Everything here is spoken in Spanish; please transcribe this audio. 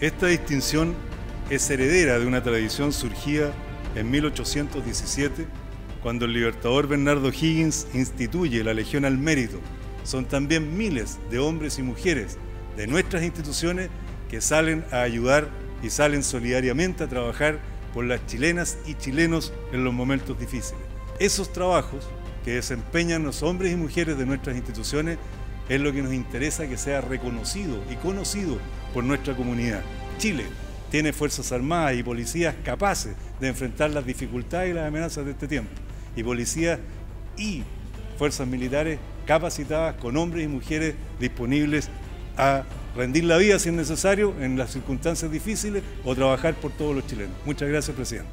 Esta distinción es heredera de una tradición surgida en 1817, cuando el libertador Bernardo Higgins instituye la Legión al Mérito. Son también miles de hombres y mujeres de nuestras instituciones que salen a ayudar y salen solidariamente a trabajar por las chilenas y chilenos en los momentos difíciles. Esos trabajos que desempeñan los hombres y mujeres de nuestras instituciones es lo que nos interesa que sea reconocido y conocido por nuestra comunidad. Chile tiene fuerzas armadas y policías capaces de enfrentar las dificultades y las amenazas de este tiempo. Y policías y fuerzas militares capacitadas con hombres y mujeres disponibles a rendir la vida si es necesario en las circunstancias difíciles o trabajar por todos los chilenos. Muchas gracias, presidente.